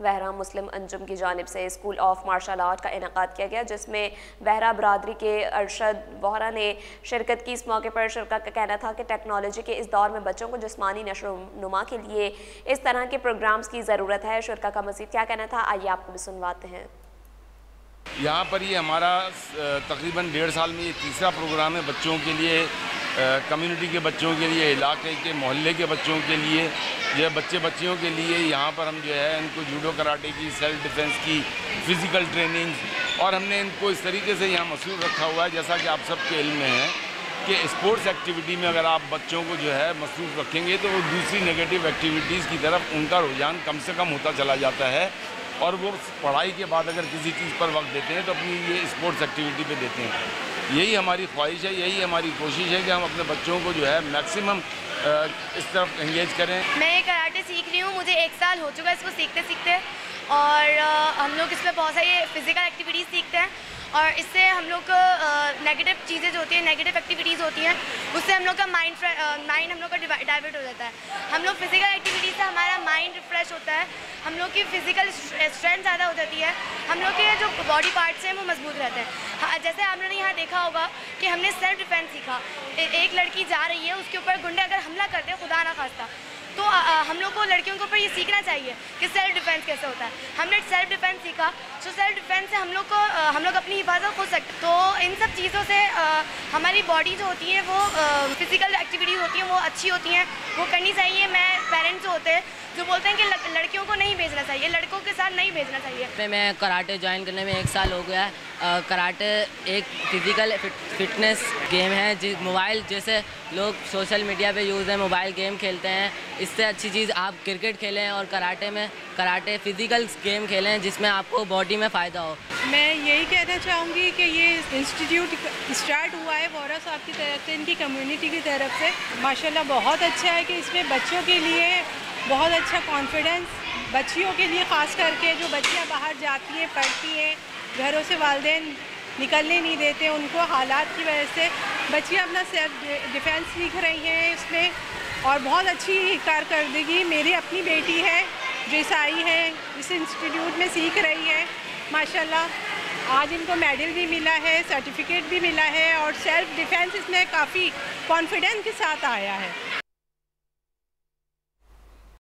वहरा मुस्लिम अंजुम की जानब से स्कूल ऑफ़ मार्शल आर्ट का इनका किया गया, जिसमें वहरा बरदरी के अरशद वहरा ने शिरकत की। इस मौके पर शिरकत का कहना था कि टेक्नोलॉजी के इस दौर में बच्चों को जिसमानी नशो नुमा के लिए इस तरह के प्रोग्राम्स की ज़रूरत है। शिरका का मजीद क्या कहना था, आइए आपको भी सुनवाते हैं। यहाँ पर ये हमारा तकरीबन डेढ़ साल में ये तीसरा प्रोग्राम है बच्चों के लिए कम्युनिटी के बच्चों के लिए, इलाके के, मोहल्ले के बच्चों के लिए जो बच्चे बच्चियों के लिए यहाँ पर हम जो है, इनको जूडो कराटे की सेल्फ डिफेंस की फ़िज़िकल ट्रेनिंग और हमने इनको इस तरीके से यहाँ मसूल रखा हुआ है, जैसा कि आप सबके इल्म में है, कि स्पोर्ट्स एक्टिविटी में अगर आप बच्चों को जो है मसरूफ़ रखेंगे तो वो दूसरी नेगेटिव एक्टिविटीज़ की तरफ़ उनका रुझान कम से कम होता चला जाता है, और वो पढ़ाई के बाद अगर किसी चीज़ पर वक्त देते हैं तो अपनी ये स्पोर्ट्स एक्टिविटी पे देते हैं। यही हमारी ख्वाहिश है, यही हमारी कोशिश है कि हम अपने बच्चों को जो है मैक्सिमम इस तरफ़ एंगेज करें। मैं ये कराटे सीख रही हूँ, मुझे एक साल हो चुका है इसको सीखते सीखते और हम लोग इसमें बहुत सारी फ़िज़िकल एक्टिविटीज़ सीखते हैं और इससे हम लोग को नेगेटिव चीज़ें जो होती हैं नेगेटिव एक्टिविटीज़ होती हैं, उससे हम लोग का माइंड माइंड हम लोग का डाइवर्ट हो जाता है। हम लोग फ़िज़िकल एक्टिविटीज़ से हमारा माइंड रिफ्रेश होता है। हम लोग की फ़िज़िकल स्ट्रेंथ ज़्यादा हो जाती है। हम लोग के जो बॉडी पार्ट्स हैं वो मज़बूत रहते हैं। जैसे हाँ, जैसे ने यहाँ देखा होगा कि हमने सेल्फ डिफेंस सीखा एक लड़की जा रही है उसके ऊपर गुंडे अगर हमला करते हैं खुदा ना खास्ता। तो आ, आ, हम लोग को लड़कियों के ऊपर ये सीखना चाहिए कि सेल्फ डिफेंस कैसे होता है। हमने सेल्फ डिफेंस सीखा। तो सेल्फ डिफेंस से हम लोग को आ, हम लोग अपनी हिफाजत हो सकते तो इन सब चीज़ों से हमारी बॉडी जो होती है वो फ़िज़िकल एक्टिविटीज़ होती हैं वो अच्छी होती हैं। वो करनी चाहिए। मैं होते हैं जो बोलते हैं कि लड़कियों को नहीं भेजना चाहिए लड़कों के साथ नहीं भेजना चाहिए। मैं कराटे ज्वाइन करने में एक साल हो गया है। कराटे एक फ़िज़िकल फिटनेस गेम है जिस मोबाइल जैसे लोग सोशल मीडिया पे यूज़ है मोबाइल गेम खेलते हैं। इससे अच्छी चीज़ आप क्रिकेट खेलें और कराटे में कराटे फ़िज़िकल गेम खेलें जिसमें आपको बॉडी में फ़ायदा हो। मैं यही कहना चाहूँगी कि ये इंस्टीट्यूट स्टार्ट हुआ है वोरा साहब की तरफ़ से इनकी कम्युनिटी की तरफ़ से। माशाल्लाह बहुत अच्छा है कि इसमें बच्चों के लिए बहुत अच्छा कॉन्फिडेंस बच्चियों के लिए, ख़ास करके जो बच्चियाँ बाहर जाती हैं, पढ़ती हैं, घरों से वालदे निकलने नहीं देते, उनको हालात की वजह से बच्चियाँ अपना सेल्फ डिफेंस सीख रही हैं इसमें और बहुत अच्छी कारकर्दगी मेरी अपनी बेटी है, जो ईसाई है, इस इंस्टीट्यूट में सीख रही है। माशाल्लाह, आज इनको मेडल भी मिला है सर्टिफिकेट भी मिला है और सेल्फ डिफेंस इसमें काफ़ी कॉन्फिडेंस के साथ आया है।